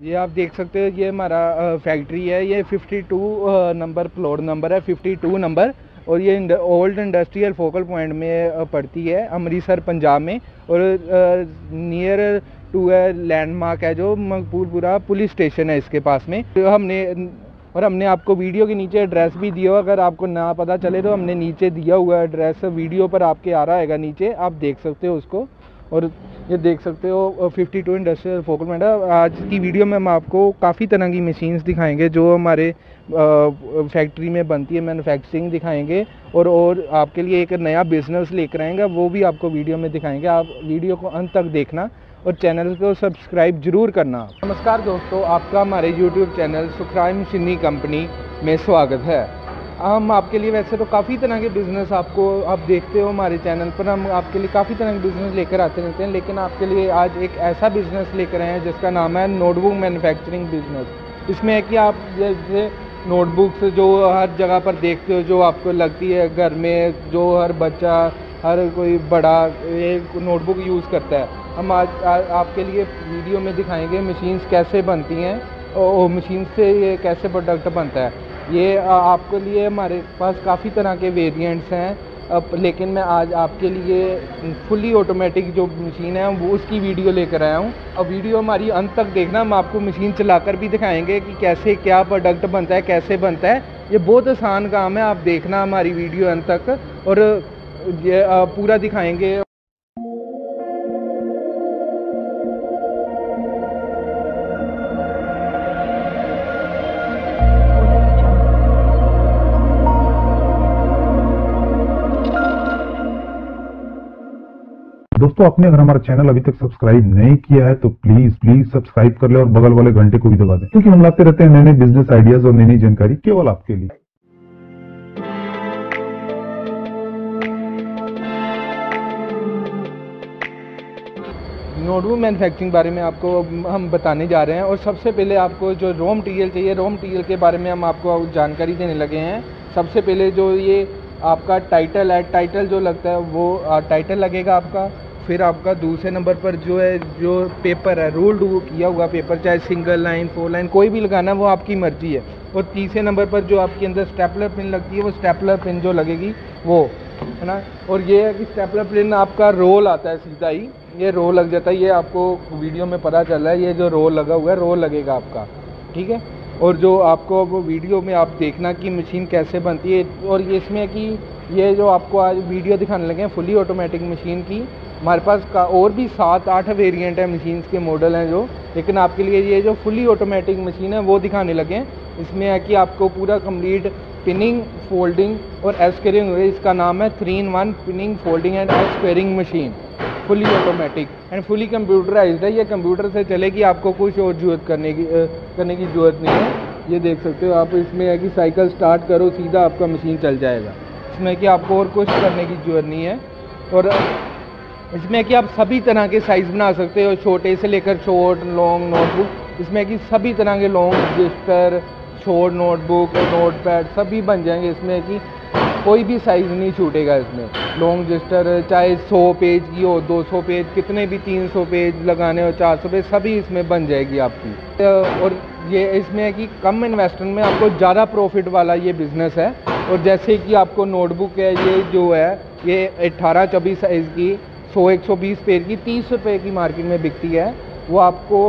ये आप देख सकते हो, ये हमारा फैक्ट्री है। ये 52 नंबर फ्लोर नंबर है 52 नंबर और ये ओल्ड इंडस्ट्रियल फोकल पॉइंट में पड़ती है, अमृतसर, पंजाब में। और नियर टू है लैंडमार्क है जो मकबूलपुरा पुलिस स्टेशन है इसके पास में। तो हमने, और हमने आपको वीडियो के नीचे एड्रेस भी दिया अगर आपको ना पता चले तो हमने नीचे दिया हुआ एड्रेस वीडियो पर आपके आ रहा है नीचे। आप देख सकते हो उसको। और ये देख सकते हो 52 टू इंडस्ट्रियल फोकल है। आज की वीडियो में हम आपको काफ़ी तरह की मशीन्स दिखाएँगे जो हमारे फैक्ट्री में बनती है मैन्युफैक्चरिंग दिखाएँगे और और आपके लिए एक नया बिज़नेस लेकर आएँगे, वो भी आपको वीडियो में दिखाएँगे। आप वीडियो को अंत तक देखना और चैनल को सब्सक्राइब ज़रूर करना। नमस्कार दोस्तों, आपका हमारे यूट्यूब चैनल सुखराय मशीनी कंपनी में स्वागत है। हम आपके लिए वैसे तो काफ़ी तरह के बिज़नेस आपको आप देखते हो हमारे चैनल पर। हम आपके लिए काफ़ी तरह के बिज़नेस लेकर आते रहते हैं लेकिन आपके लिए आज एक ऐसा बिज़नेस लेकर आए हैं जिसका नाम है नोटबुक मैन्युफैक्चरिंग बिज़नेस इसमें है कि आप जैसे नोटबुक्स जो हर जगह पर देखते हो जो आपको लगती है घर में जो हर बच्चा हर कोई बड़ा एक नोटबुक यूज़ करता है। हम आज आ, आपके लिए वीडियो में दिखाएँगे मशीन्स कैसे बनती हैं और मशीन से ये कैसे प्रोडक्ट बनता है। ये आपके लिए हमारे पास काफ़ी तरह के वेरिएंट्स हैं। अब लेकिन मैं आज आपके लिए फुली ऑटोमेटिक जो मशीन है, वो उसकी वीडियो लेकर आया हूँ। अब वीडियो हमारी अंत तक देखना, हम आपको मशीन चलाकर भी दिखाएँगे कि कैसे क्या प्रोडक्ट बनता है, कैसे बनता है। ये बहुत आसान काम है, आप देखना हमारी वीडियो अंत तक और ये पूरा दिखाएँगे। दोस्तों, आपने अगर हमारा चैनल अभी तक सब्सक्राइब नहीं किया है तो प्लीज़ प्लीज़ सब्सक्राइब कर ले और बगल वाले घंटे को भी दबा दें। क्योंकि हम लाते रहते हैं नए नए बिज़नेस आइडियाज़ और नई नई जानकारी केवल आपके लिए। नोटबुक मैन्युफैक्चरिंग बारे में आपको हम बताने जा रहे हैं और सबसे पहले आपको जो रॉ मटीरियल चाहिए रॉ मटीरियल के बारे में हम आपको जानकारी देने लगे हैं। सबसे पहले जो ये आपका टाइटल है टाइटल जो लगता है वो टाइटल लगेगा आपका। फिर आपका दूसरे नंबर पर जो है, जो पेपर है रोल्ड वो किया हुआ पेपर चाहे सिंगल लाइन फोर लाइन कोई भी लगाना, वो आपकी मर्ज़ी है। और तीसरे नंबर पर जो आपके अंदर स्टेपलर पिन लगती है, वो स्टेपलर पिन जो लगेगी, वो, है ना? और ये है कि स्टेपलर पिन आपका रोल आता है सीधा ही। ये रोल लग जाता है, ये आपको वीडियो में पता चल रहा है, ये जो रोल लगा हुआ है रोल लगेगा आपका, ठीक है? और जो आपको वो वीडियो में आप देखना कि मशीन कैसे बनती है, और इसमें कि ये जो आपको आज वीडियो दिखाने लगे हैं फुली ऑटोमेटिक मशीन की हमारे पास का और भी सात आठ वेरिएंट है मशीन्स के मॉडल हैं जो। लेकिन आपके लिए ये जो फुली ऑटोमेटिक मशीन है, वो दिखाने लगे हैं। इसमें है कि आपको पूरा कंप्लीट पिनिंग फोल्डिंग और एस्केरिंग इसका नाम है three in one pinning folding and squaring machine fully automatic and fully computerised है। ये कंप्यूटर से चलेगी, आपको कुछ और ज़रूरत करने की करने की ज़रूरत नहीं है। ये देख सकते हो आप, इसमें है कि साइकिल स्टार्ट करो, सीधा आपका मशीन चल जाएगा। इसमें कि आपको और कुछ करने की ज़रूरत नहीं है। और इसमें कि आप सभी तरह के साइज़ बना सकते हो, छोटे से लेकर शॉर्ट लॉन्ग नोटबुक इसमें कि सभी तरह के long register short notebook note pad सभी बन जाएँगे। इसमें कि कोई भी साइज़ नहीं छूटेगा इसमें। लॉन्ग रजिस्टर चाहे 100 पेज की हो 200 पेज कितने भी 300 पेज लगाने हो 400 पेज सभी इसमें बन जाएगी आपकी। और ये इसमें है कि कम इन्वेस्टमेंट में आपको ज़्यादा प्रॉफिट वाला ये बिज़नेस है। और जैसे कि आपको नोटबुक है, ये जो है, ये अट्ठारह चौबीस साइज़ की सौ, एक सौ बीस पेज की, तीस रुपये की मार्केट में बिकती है। वो आपको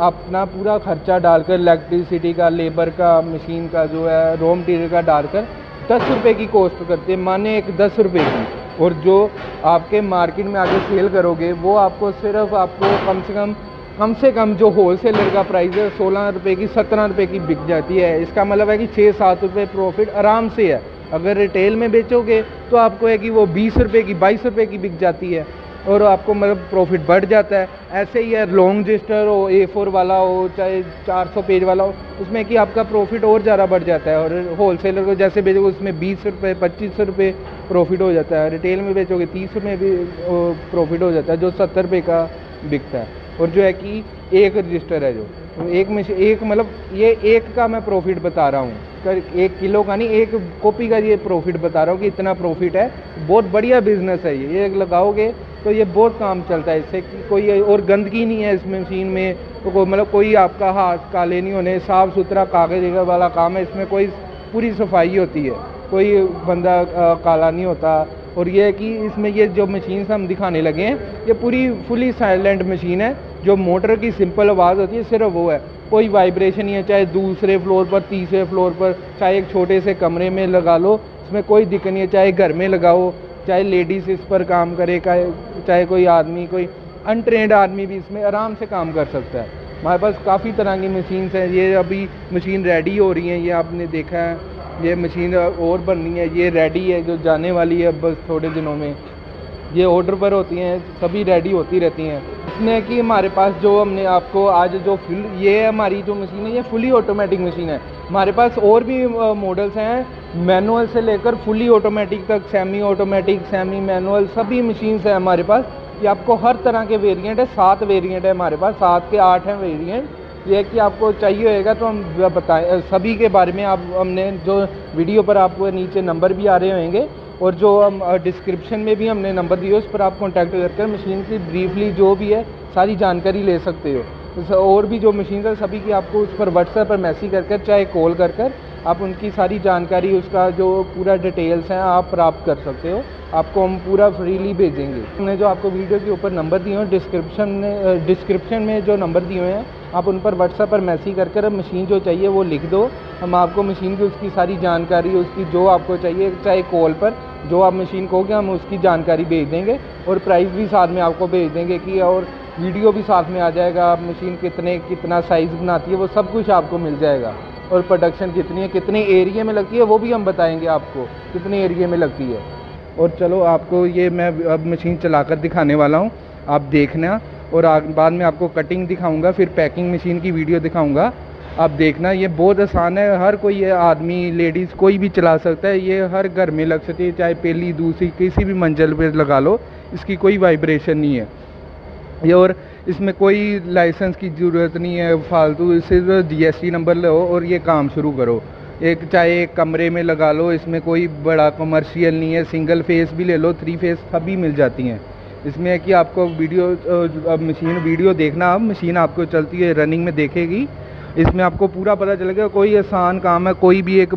अपना पूरा खर्चा डालकर इलेक्ट्रिसिटी का लेबर का मशीन का जो है रॉ मटेरियल का डालकर, दस रुपये की कॉस्ट करते हैं, माने एक दस रुपये की। और जो आपके मार्केट में आगे सेल करोगे, वो आपको सिर्फ़ आपको कम से कम कम से कम जो होल सेलर का प्राइस है, सोलह रुपये की, सत्रह रुपये की बिक जाती है। इसका मतलब है कि छः सात रुपये प्रॉफिट आराम से है। अगर रिटेल में बेचोगे तो आपको है कि वो बीस रुपये की, बाईस रुपये की बिक जाती है। और आपको मतलब प्रॉफिट बढ़ जाता है। ऐसे ही है लॉन्ग रजिस्टर हो ए फोर वाला हो, चाहे 400 पेज वाला हो, उसमें कि आपका प्रॉफिट और ज़्यादा बढ़ जाता है और होल सेलर को जैसे बेचोगे उसमें बीस रुपये पच्चीस रुपये प्रॉफिट हो जाता है। रिटेल में बेचोगे तीस रुपये भी प्रॉफिट हो जाता है, जो सत्तर रुपये का बिकता है। और जो है कि एक रजिस्टर है जो। तो एक मशीन एक मतलब ये एक का मैं प्रॉफिट बता रहा हूँ। एक किलो का नहीं एक कॉपी का ये प्रॉफिट बता रहा हूँ कि इतना प्रॉफिट है। बहुत बढ़िया बिज़नेस है ये। ये लगाओगे तो ये बहुत काम चलता है। इससे कोई और गंदगी नहीं है इस मशीन में। तो को, मतलब कोई आपका हाथ काले नहीं होने साफ़ सुथरा कागज़ वाला काम है। इसमें कोई पूरी सफ़ाई होती है। कोई बंदा आ, काला नहीं होता। और ये है कि इसमें ये जो मशीन हम दिखाने लगे हैं ये पूरी फुली साइलेंट मशीन है। जो मोटर की सिंपल आवाज़ होती है, सिर्फ़ वो है। कोई वाइब्रेशन नहीं है, चाहे दूसरे फ्लोर पर, तीसरे फ्लोर पर, चाहे एक छोटे से कमरे में लगा लो, इसमें कोई दिक्कत नहीं है, चाहे घर में लगाओ, चाहे लेडीज़ इस पर काम करे, चाहे कोई आदमी, कोई अनट्रेंड आदमी भी इसमें आराम से काम कर सकता है। हमारे पास काफ़ी तरह की मशीन्स हैं, ये अभी मशीन रेडी हो रही हैं, ये आपने देखा है, ये मशीन और बननी है, ये रेडी है, जो जाने वाली है बस थोड़े दिनों में। ये ऑर्डर पर होती हैं, सभी रेडी होती रहती हैं। इसमें कि हमारे पास जो हमने आपको आज जो फुल ये हमारी जो मशीन है, ये फुली ऑटोमेटिक मशीन है। हमारे पास और भी मॉडल्स हैं मैनुअल से लेकर फुली ऑटोमेटिक तक सेमी ऑटोमेटिक सेमी मैनुअल सभी मशीन्स हैं हमारे पास। ये आपको हर तरह के वेरिएंट है, सात वेरिएंट है हमारे पास, सात के आठ हैं वेरिएंट ये कि आपको चाहिए होगा तो हम बताएँ सभी के बारे में आप, हमने जो वीडियो पर आपको नीचे नंबर भी आ रहे होंगे। और जो हम डिस्क्रिप्शन में भी हमने नंबर दिए, उस पर आप कॉन्टैक्ट करके मशीन की ब्रीफली जो भी है, सारी जानकारी ले सकते हो। और भी जो मशीन है, सभी की आपको उस पर व्हाट्सएप पर मैसेज कर कर चाहे कॉल कर कर आप उनकी सारी जानकारी, उसका जो पूरा डिटेल्स हैं, आप प्राप्त कर सकते हो। आपको हम पूरा फ्रीली भेजेंगे। हमने जो आपको वीडियो के ऊपर नंबर दिए हैं डिस्क्रिप्शन में डिस्क्रिप्शन में जो नंबर दिए हुए हैं, आप उन पर व्हाट्सएप पर मैसेज कर कर मशीन जो चाहिए वो लिख दो। हम आपको मशीन की उसकी सारी जानकारी, उसकी जो आपको चाहिए, चाहे कॉल पर जो आप मशीन कहोगे, हम उसकी जानकारी भेज देंगे और प्राइस भी साथ में आपको भेज देंगे कि और वीडियो भी साथ में आ जाएगा, आप मशीन कितने, कितना साइज़ बनाती है, वो सब कुछ आपको मिल जाएगा। और प्रोडक्शन कितनी है, कितने एरिए में लगती है, वो भी हम बताएँगे आपको, कितने एरिए में लगती है। और चलो, आपको ये मैं अब मशीन चलाकर दिखाने वाला हूँ, आप देखना। और बाद में आपको कटिंग दिखाऊँगा, फिर पैकिंग मशीन की वीडियो दिखाऊँगा। आप देखना, ये बहुत आसान है। हर कोई, ये आदमी, लेडीज़ कोई भी चला सकता है। ये हर घर में लग सकती है चाहे पहली, दूसरी, किसी भी मंजिल पर लगा लो, इसकी कोई वाइब्रेशन नहीं है। ये और इसमें कोई लाइसेंस की ज़रूरत नहीं है, फालतू, सिर्फ़ जीएसटी नंबर लो और ये काम शुरू करो। एक, चाहे एक कमरे में लगा लो, इसमें कोई बड़ा कमर्शियल नहीं है। सिंगल फेस भी ले लो थ्री फेस सभी मिल जाती हैं। इसमें है कि आपको वीडियो अब मशीन वीडियो देखना, अब मशीन आपको चलती है रनिंग में देखेगी। इसमें आपको पूरा पता चलेगा, कोई आसान काम है, कोई भी एक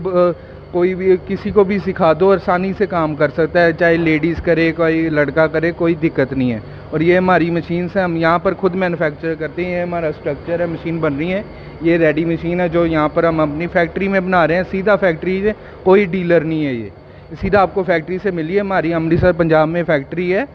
कोई भी किसी को भी सिखा दो, आसानी से काम कर सकता है, चाहे लेडीज़ करे, कोई लड़का करे, कोई दिक्कत नहीं है। और ये हमारी मशीन से हम यहाँ पर खुद मैन्युफैक्चर करते हैं, ये हमारा स्ट्रक्चर है, मशीन बन रही है, ये रेडी मशीन है, जो यहाँ पर हम अपनी फैक्ट्री में बना रहे हैं, सीधा फैक्ट्री से कोई डीलर नहीं है ये। सीधा आपको फैक्ट्री से मिली है, हमारी अमृतसर, पंजाब में फैक्ट्री है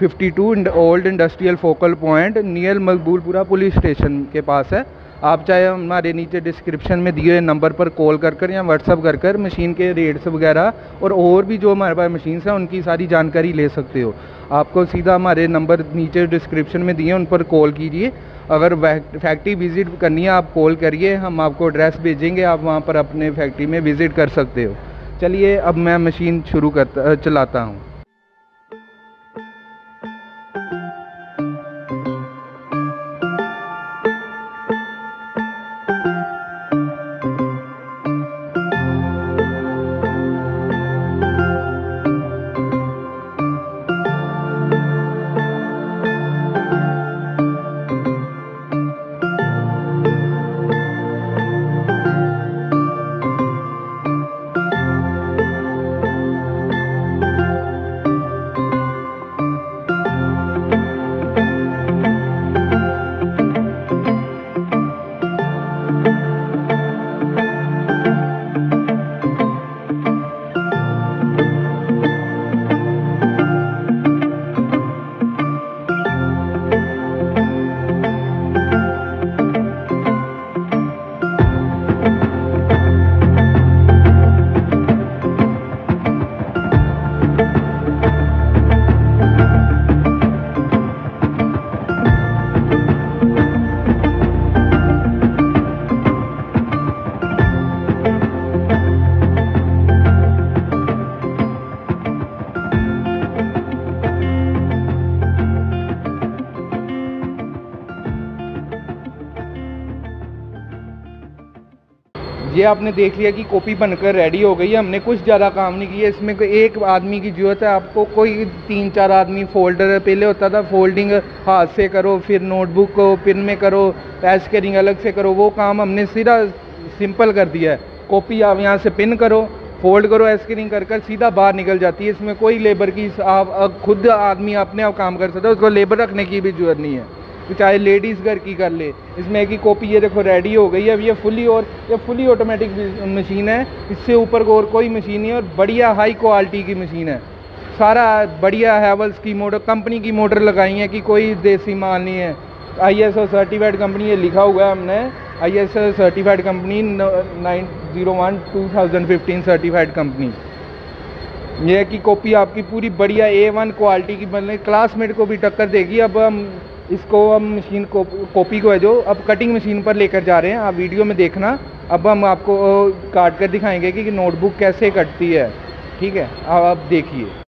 52 old industrial focal point near Maqboolpura police station के पास है। आप चाहे हमारे नीचे डिस्क्रिप्शन में दिए नंबर पर कॉल कर कर या व्हाट्सअप कर कर मशीन के रेट्स वगैरह और और भी जो हमारे पास मशीन्स हैं, उनकी सारी जानकारी ले सकते हो। आपको सीधा हमारे नंबर नीचे डिस्क्रिप्शन में दिए, उन पर कॉल कीजिए। अगर फैक्ट्री विज़िट करनी है, आप कॉल करिए। हम आपको एड्रेस भेजेंगे, आप वहाँ पर अपने फैक्ट्री में विज़िट कर सकते हो। चलिए, अब मैं मशीन शुरू करता, चलाता हूँ। ये आपने देख लिया कि कॉपी बनकर रेडी हो गई है। हमने कुछ ज़्यादा काम नहीं किया। इसमें कोई एक आदमी की ज़रूरत है। आपको कोई तीन चार आदमी फोल्डर पहले होता था फोल्डिंग हाथ से करो, फिर नोटबुक को पिन में करो पैस करिंग अलग से करो। वो काम हमने सीधा सिंपल कर दिया है। कॉपी आप यहाँ से पिन करो फोल्ड करो एस्क्रीन कर कर सीधा बाहर निकल जाती है। इसमें कोई लेबर की आप, खुद आदमी अपने आप काम कर सकता है। उसको लेबर रखने की भी ज़रूरत नहीं है। चाहे लेडीज़ घर की कर ले। इसमें की कॉपी ये देखो रेडी हो गई है, अब ये फुली और ये फुली ऑटोमेटिक मशीन है। इससे ऊपर को और कोई मशीन नहीं है और बढ़िया हाई क्वालिटी की मशीन है। सारा बढ़िया हैवल्स की मोटर कंपनी की मोटर लगाई है कि कोई देसी माल नहीं है। आई एस सर्टिफाइड कंपनी ये लिखा हुआ है हमने। I S certified company nine zero one two thousand fifteen certified company ये है कि कॉपी आपकी पूरी बढ़िया ए वन क्वालिटी की मतलब क्लासमेट को भी टक्कर देगी। अब हम इसको हम मशीन को कॉपी को है जो, अब कटिंग मशीन पर लेकर जा रहे हैं। आप वीडियो में देखना। अब हम आपको काट कर दिखाएँगे कि नोटबुक कैसे कटती है। ठीक है? अब आप देखिए।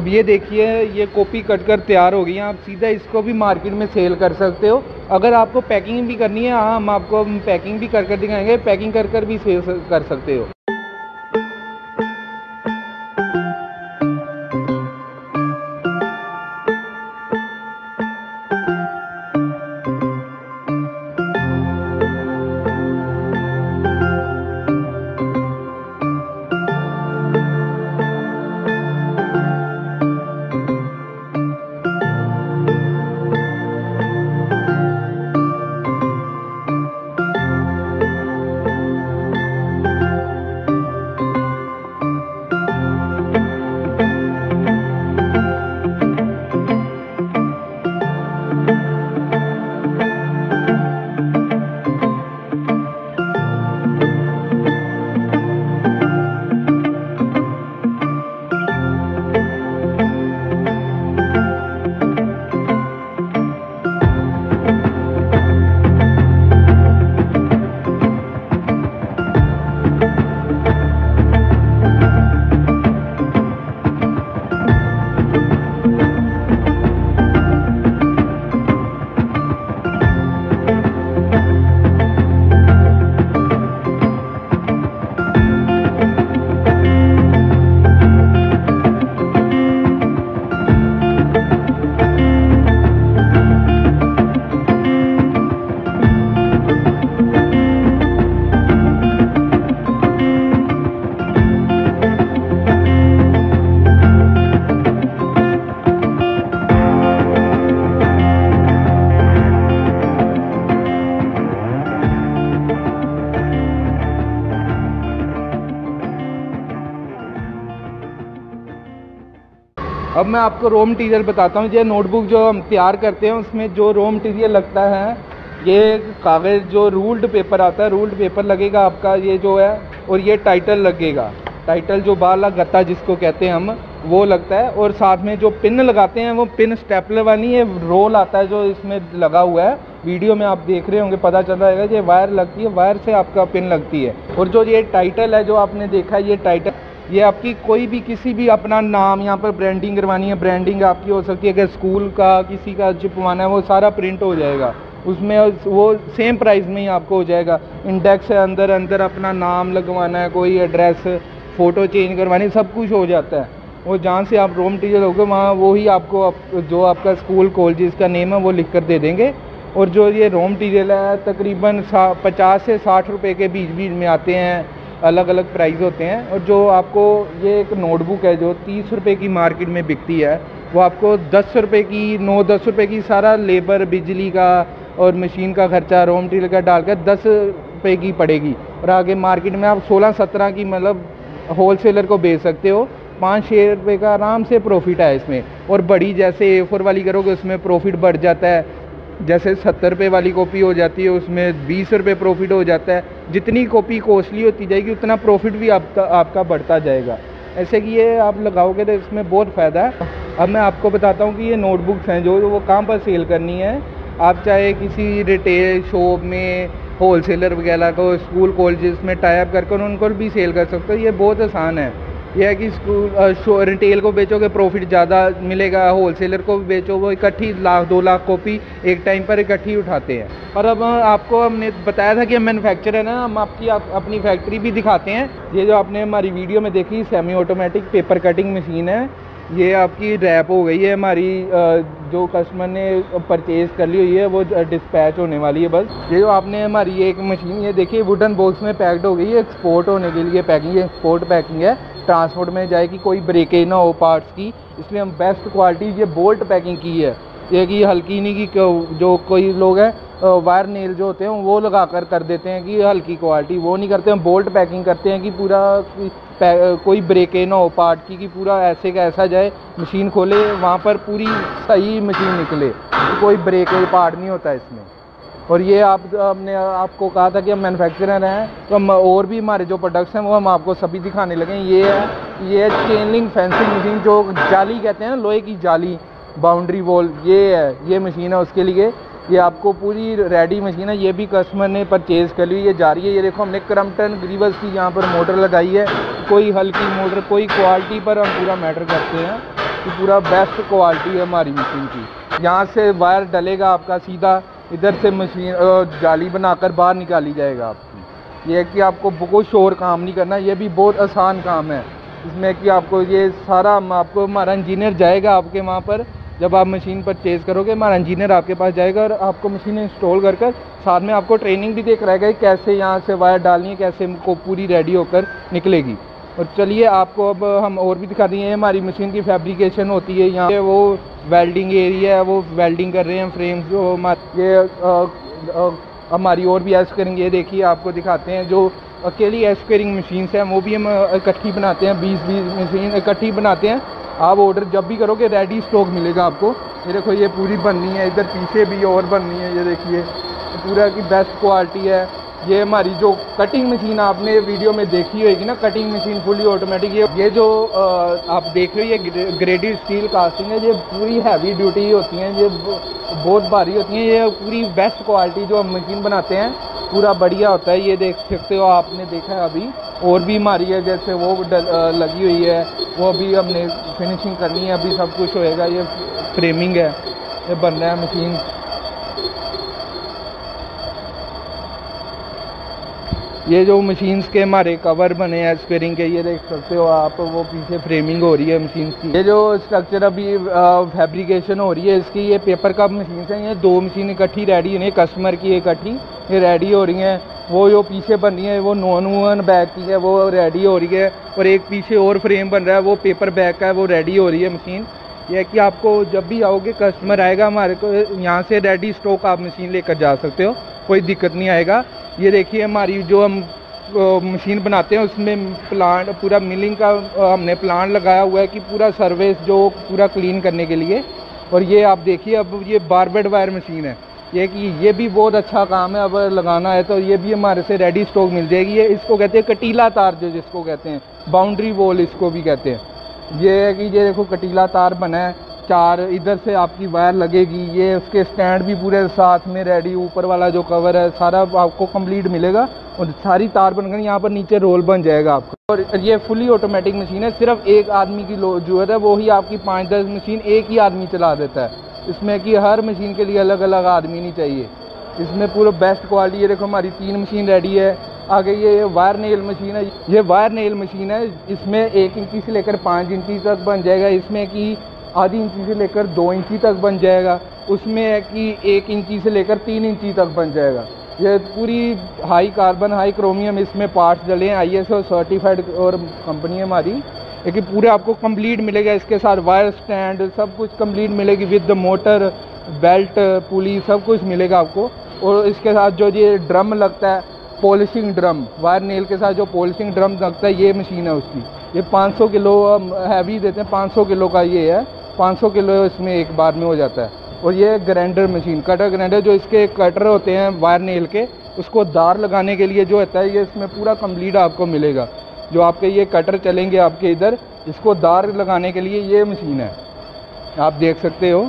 अब ये देखिए, ये कॉपी कट कर तैयार हो गई है। आप सीधा इसको भी मार्केट में सेल कर सकते हो। अगर आपको पैकिंग भी करनी है हाँ हम आपको पैकिंग भी कर कर दिखाएँगे, पैकिंग कर कर भी सेल कर सकते हो। मैं आपको रॉ मटीरियल बताता हूँ, ये नोटबुक जो हम तैयार करते हैं, उसमें जो रॉ मटीरियल लगता है, ये कागज़ जो रूल्ड पेपर आता है, रूल्ड पेपर लगेगा आपका, ये जो है, और ये टाइटल लगेगा। टाइटल जो बाला गत्ता जिसको कहते हैं हम, वो लगता है, और साथ में जो पिन लगाते हैं, वो पिन स्टेपलर वाली है रोल आता है जो इसमें लगा हुआ है। वीडियो में आप देख रहे होंगे, पता चल है ये वायर लगती है, वायर से आपका पिन लगती है। और जो ये टाइटल है, जो आपने देखा ये टाइटल ये आपकी कोई भी किसी भी अपना नाम यहाँ पर ब्रांडिंग करवानी है ब्रांडिंग आपकी हो सकती है। अगर स्कूल का किसी का चिपवाना है वो सारा प्रिंट हो जाएगा। उसमें वो सेम प्राइस में ही आपको हो जाएगा। इंडेक्स है अंदर अंदर अपना नाम लगवाना है कोई एड्रेस फ़ोटो चेंज करवानी सब कुछ हो जाता है। वो जहाँ से आप रॉ मटीरियल होगा वहाँ वो ही आपको आप, जो आपका स्कूल कॉलेज का नेम है वो लिख कर दे देंगे। और जो ये रोम मटीरियल है तकरीबन सा पचास से साठ रुपए के बीच बीच में आते हैं। अलग अलग प्राइस होते हैं और जो आपको ये एक नोटबुक है, जो तीस रुपये की मार्केट में बिकती है, वो आपको दस रुपये की, नौ, दस रुपये की सारा लेबर बिजली का और मशीन का खर्चा रॉ मटीरियल का डालकर दस रुपये की पड़ेगी। और आगे मार्केट में आप सोलह, सत्रह की मतलब होल सेलर को बेच सकते हो। पाँच छः रुपये का आराम से प्रॉफिट है इसमें। और बड़ी जैसे ए फोर वाली करोगे, उसमें प्रॉफिट बढ़ जाता है। जैसे सत्तर रुपये वाली कॉपी हो जाती है, उसमें बीस रुपये प्रॉफिट हो जाता है। जितनी कॉपी कॉस्टली होती जाएगी, उतना प्रॉफिट भी आपका आपका बढ़ता जाएगा। ऐसे कि ये आप लगाओगे तो इसमें बहुत फ़ायदा है। अब मैं आपको बताता हूँ कि ये नोटबुक्स हैं जो, वो कहाँ पर सेल करनी है। आप चाहे किसी रिटेल शॉप में होल सेलर वगैरह को स्कूल कॉलेज में टाइप करके उनको भी सेल कर सकते हो। ये बहुत आसान है। यह है कि स्कूल रिटेल को बेचोगे प्रॉफिट ज़्यादा मिलेगा होल सेलर को भी बेचो वो इकट्ठी लाख दो लाख कॉपी एक टाइम पर इकट्ठी उठाते हैं। और अब आपको हमने बताया था कि हम मैनुफैक्चर है ना हम आपकी आप, अपनी फैक्ट्री भी दिखाते हैं। ये जो आपने हमारी वीडियो में देखी semi automatic paper cutting machine है। ये आपकी रैप हो गई है, हमारी जो कस्टमर ने परचेज़ कर ली हुई है, वो डिस्पैच होने वाली है बस। ये जो आपने हमारी एक मशीन ये देखिए वुडन बॉक्स में पैक्ड हो गई है एक्सपोर्ट होने के लिए पैकिंग है एक्सपोर्ट पैकिंग है। ट्रांसपोर्ट में जाएगी, कोई ब्रेकेज ना हो पार्ट्स की। इसलिए हम बेस्ट क्वालिटी ये बोल्ट पैकिंग की है। ये कि हल्की नहीं की जो कोई लोग हैं वायर नेल जो होते हैं, वो लगा कर कर देते हैं कि हल्की क्वालिटी वो नहीं करते, हम बोल्ट पैकिंग करते हैं कि पूरा कोई ब्रेक ब्रेकेज ना हो पार्ट की, कि पूरा ऐसे का ऐसा जाए मशीन खोले, वहाँ पर पूरी सही मशीन निकले। कोई ब्रेकेज पार्ट नहीं होता इसमें। और ये आप, हमने, आपको कहा था कि हम मैन्युफैक्चरर हैं तो हम और भी हमारे जो प्रोडक्ट्स हैं, वो हम आपको सभी दिखाने लगे ये है, ये चेन लिंक फेंसिंग मशीन जो जाली कहते हैं ना, लोहे की जाली बाउंड्री वॉल ये है, ये मशीन है उसके लिए। ये आपको पूरी रेडी मशीन है, ये भी कस्टमर ने परचेज़ कर ली, ये जा रही है। ये देखो, हमने क्रम्पटन ग्रीवस की यहाँ पर मोटर लगाई है। कोई हल्की मोटर कोई क्वालिटी पर हम पूरा मैटर करते हैं कि पूरा बेस्ट क्वालिटी है हमारी मशीन की। यहाँ से वायर डलेगा आपका सीधा, इधर से मशीन जाली बनाकर बाहर निकाली जाएगा आपकी। ये कि आपको बहुत शोर काम नहीं करना, ये भी बहुत आसान काम है। इसमें कि आपको ये सारा, आपको हमारा इंजीनियर जाएगा आपके वहाँ पर जब आप मशीन परचेज़ करोगे, हमारा इंजीनियर आपके पास जाएगा और आपको मशीन इंस्टॉल कर कर साथ में आपको ट्रेनिंग भी देख रहेगा कैसे यहाँ से वायर डालनी है, कैसे को पूरी रेडी होकर निकलेगी। और चलिए, आपको अब हम और भी दिखा दिए हमारी मशीन की फैब्रिकेशन होती है, यहाँ पे वो वेल्डिंग एरिया है, वो वेल्डिंग कर रहे हैं फ्रेम्स, जो ये हमारी और भी एस करेंगे। देखिए, आपको दिखाते हैं, जो अकेली एस्पेयरिंग मशीन्स हैं, वो भी हम इकट्ठी बनाते हैं, बीस बीस मशीन इकट्ठी बनाते हैं। आप ऑर्डर जब भी करोगे रेडी स्टॉक मिलेगा आपको। ये देखो, ये पूरी बननी है, इधर पीछे भी और बननी है, ये देखिए। पूरा की बेस्ट क्वालिटी है। ये हमारी जो कटिंग मशीन आपने वीडियो में देखी होगी ना कटिंग मशीन फुली ऑटोमेटिक ये ये जो आ, आप देख रहे हो ग्रेडेड स्टील कास्टिंग है ये पूरी हैवी ड्यूटी होती हैं ये बहुत भारी होती हैं ये पूरी बेस्ट क्वालिटी जो हम मशीन बनाते हैं पूरा बढ़िया होता है ये देख सकते हो आपने देखा है अभी और भी हमारी है जैसे वो लगी हुई है वो अभी हमने फिनिशिंग करनी है अभी सब कुछ होएगा ये फ्रेमिंग है ये बन रहा है मशीन ये जो मशीन्स के हमारे कवर बने हैं स्पेयरिंग के, ये देख सकते हो आप, वो पीछे फ्रेमिंग हो रही है मशीन्स की। ये जो स्ट्रक्चर अभी फैब्रिकेशन हो रही है, इसकी ये पेपर कप मशीन है, ये दो मशीन इकट्ठी रेडी है कस्टमर की इकट्ठी, ये रेडी हो रही हैं, वो जो पीछे बन रही है, वो नॉन वन बैग की है, वो रेडी हो रही है, और एक पीछे और फ्रेम बन रहा है, वो पेपर बैग का है, वो रेडी हो रही है मशीन ये कि आपको जब भी आओगे कस्टमर आएगा हमारे को, यहाँ से रेडी स्टॉक आप मशीन लेकर जा सकते हो, कोई दिक्कत नहीं आएगा। ये देखिए हमारी जो हम मशीन बनाते हैं, उसमें प्लांट, पूरा मिलिंग का हमने प्लांट लगाया हुआ है कि पूरा सर्विस जो पूरा क्लीन करने के लिए। और ये आप देखिए, अब ये बारबेड वायर मशीन है। ये कि ये भी बहुत अच्छा काम है, अब लगाना है तो ये भी हमारे से रेडी स्टॉक मिल जाएगी। ये इसको कहते हैं कटीला तार जो जिसको कहते हैं बाउंड्री वॉल इसको भी कहते हैं। ये है कि ये देखो कटीला तार बना है। चार, इधर से आपकी वायर लगेगी, ये उसके स्टैंड भी पूरे साथ में रेडी ऊपर वाला जो कवर है, सारा आपको कंप्लीट मिलेगा और सारी तार बनकर यहाँ पर नीचे रोल बन जाएगा आपको। और ये फुली ऑटोमेटिक मशीन है, सिर्फ़ एक आदमी की ज़रूरत है, वो ही आपकी पाँच दस मशीन एक ही आदमी चला देता है। इसमें कि हर मशीन के लिए अलग अलग आदमी नहीं चाहिए। इसमें पूरा बेस्ट क्वालिटी है देखो हमारी तीन मशीन रेडी है। आगे ये वायर नेल मशीन है, ये वायर नेल मशीन है, इसमें एक इंची से लेकर पाँच इंची तक बन जाएगा। इसमें कि आधी इंची से लेकर दो इंची तक बन जाएगा। उसमें है कि एक इंची से लेकर तीन इंची तक बन जाएगा। ये पूरी हाई कार्बन, हाई क्रोमियम इसमें पार्ट्स डले हैं आई एस सर्टिफाइड और कंपनी है हमारी। लेकिन पूरे आपको कंप्लीट मिलेगा इसके साथ। वायर स्टैंड सब कुछ कंप्लीट मिलेगी with the motor belt pulley सब कुछ मिलेगा आपको। और इसके साथ जो ये ड्रम लगता है पॉलिशिंग ड्रम वायर नेल के साथ जो पॉलिशिंग ड्रम लगता है, ये मशीन है उसकी। ये 500 किलो हैवी देते हैं 500 किलो का ये है। 500 किलो इसमें एक बार में हो जाता है। और ये ग्राइंडर मशीन कटर ग्राइंडर जो इसके कटर होते हैं वायर नेल के, उसको दार लगाने के लिए जो होता है, ये इसमें पूरा कंप्लीट आपको मिलेगा। जो आपके ये कटर चलेंगे आपके इधर, इसको दार लगाने के लिए ये मशीन है। आप देख सकते हो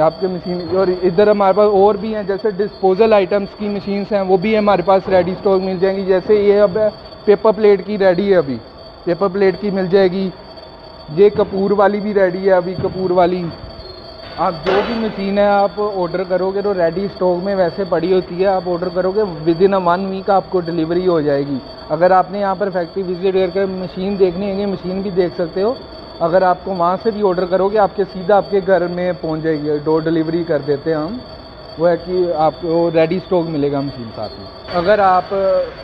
आपके मशीन और इधर हमारे पास और भी हैं, जैसे डिस्पोजल आइटम्स की मशीन्स हैं, वो भी हमारे पास रेडी स्टॉक मिल जाएँगी। जैसे ये अब पेपर प्लेट की रेडी है अभी। पेपर प्लेट की मिल जाएगी। ये कपूर वाली भी रेडी है अभी, कपूर वाली। आप जो भी मशीन है, आप ऑर्डर करोगे तो रेडी स्टॉक में वैसे पड़ी होती है। आप ऑर्डर करोगे within a one week आपको डिलीवरी हो जाएगी। अगर आपने यहाँ पर फैक्ट्री विज़िट करके मशीन देखनी है मशीन भी देख सकते हो। अगर आपको वहाँ से भी ऑर्डर करोगे, आपके सीधा आपके घर में पहुँच जाएगी। डोर डिलीवरी कर देते हैं हम। वो है कि आपको रेडी स्टॉक मिलेगा मशीन साथ में। अगर आप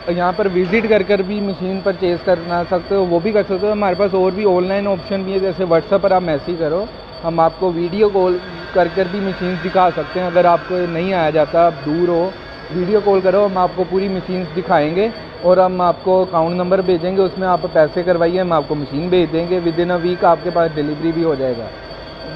यहाँ पर विज़िट कर कर भी मशीन परचेज़ करना सकते हो, वो भी कर सकते हो। हमारे पास और भी ऑनलाइन ऑप्शन भी है, जैसे व्हाट्सएप पर आप मैसेज करो, हम आपको वीडियो कॉल कर कर भी मशीन दिखा सकते हैं। अगर आपको नहीं आया जाता, आप दूर हो वीडियो कॉल करो, हम आपको पूरी मशीन दिखाएँगे और हम आपको अकाउंट नंबर भेजेंगे, उसमें आप पैसे करवाइए, हम आपको मशीन भेज देंगे। विद इन अ वीक आपके पास डिलीवरी भी हो जाएगा।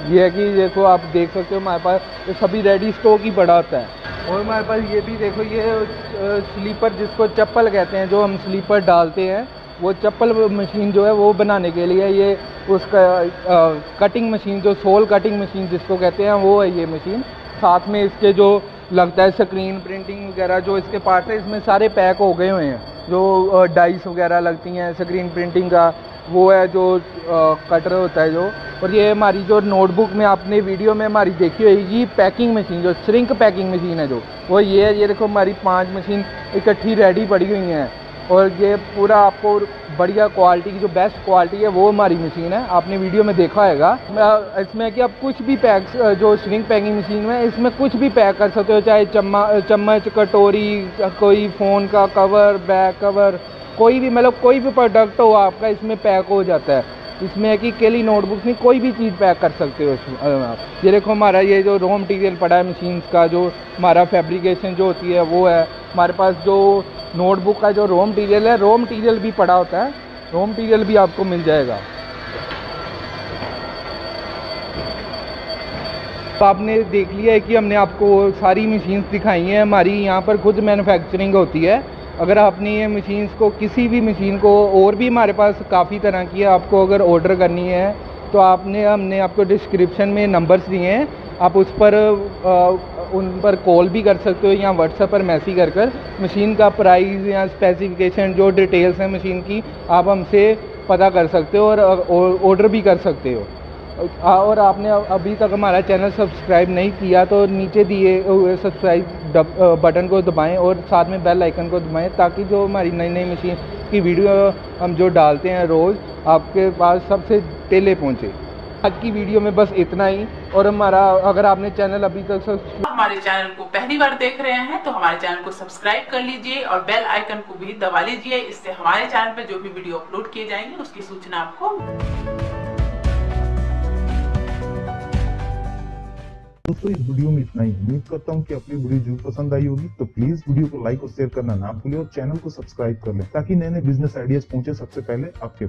ये है कि देखो आप देख सकते हो हमारे पास सभी रेडी स्टॉक ही बड़ा होता है। और हमारे पास ये भी देखो ये स्लीपर जिसको चप्पल कहते हैं जो हम स्लीपर डालते हैं वो चप्पल मशीन जो है वो बनाने के लिए ये उसका आ, कटिंग मशीन जो सोल कटिंग मशीन जिसको कहते हैं वो है ये मशीन साथ में इसके जो लगता है स्क्रीन प्रिंटिंग वगैरह जो इसके पार्ट है इसमें सारे पैक हो गए हुए हैं। जो डाइस वगैरह लगती हैं स्क्रीन प्रिंटिंग का वो है जो कटर होता है जो। और ये हमारी जो नोटबुक में आपने वीडियो में हमारी देखी होगी पैकिंग मशीन जो श्रिंक पैकिंग मशीन है जो। वो ये है, ये देखो हमारी पाँच मशीन इकट्ठी रेडी पड़ी हुई हैं। और ये पूरा आपको बढ़िया क्वालिटी की, जो बेस्ट क्वालिटी है, वो हमारी मशीन है। आपने वीडियो में देखा होगा। इसमें कि आप कुछ भी पैक जो श्रिंक पैकिंग मशीन में, इसमें कुछ भी पैक कर सकते हो, चाहे चम्मा, चम्मच, कटोरी, कोई फ़ोन का कवर बैक कवर कोई भी मतलब कोई भी प्रोडक्ट हो, आपका इसमें पैक हो जाता है। इसमें है कि केली नोटबुक नहीं, कोई भी चीज़ पैक कर सकते हो इसमें आप ये देखो हमारा, ये जो रॉ मटेरियल पड़ा है मशीन्स का, जो हमारा फैब्रिकेशन जो होती है, वो है। हमारे पास जो नोटबुक का जो रॉ मटेरियल है रॉ मटेरियल भी पड़ा होता है। रॉ मटेरियल भी आपको मिल जाएगा। तो आपने देख लिया है कि हमने आपको सारी मशीन्स दिखाई हैं। हमारी यहाँ पर खुद मैन्युफैक्चरिंग होती है। अगर आपने ये मशीन्स को किसी भी मशीन को और भी हमारे पास काफ़ी तरह की है आपको अगर ऑर्डर करनी है तो आपने हमने आपको डिस्क्रिप्शन में नंबर्स दिए हैं। आप उस पर अ, उन पर कॉल भी कर सकते हो या व्हाट्सएप पर मैसेज कर कर। मशीन का प्राइस या स्पेसिफिकेशन जो डिटेल्स हैं मशीन की आप हमसे पता कर सकते हो और ऑर्डर भी कर सकते हो। आ- और आपने अभी तक हमारा चैनल सब्सक्राइब नहीं किया तो नीचे दिए हुए सब्सक्राइब बटन को दबाएँ और साथ में बेल आइकन को दबाएँ, ताकि जो हमारी नई नई मशीन की वीडियो हम जो डालते हैं रोज़, आपके पास सबसे पहले पहुँचे। आज की वीडियो में बस इतना ही, और हमारा, अगर आपने चैनल अभी तक हमारे चैनल को पहली बार देख रहे हैं तो हमारे चैनल को सब्सक्राइब कर लीजिए और बेल आइकन को भी दबा लीजिए, इससे हमारे चैनल पे जो भी वीडियो अपलोड किए जाएँगे, उसकी सूचना आपको दोस्तों इस वीडियो में इतना ही। उम्मीद करता हूँ कि अपनी वीडियो ज़रूर पसंद आई होगी। तो प्लीज़ वीडियो को लाइक और शेयर करना ना भूलें और चैनल को सब्सक्राइब कर लें, ताकि नए नए बिज़नेस आइडियाज़ पहुँचे सबसे पहले आपके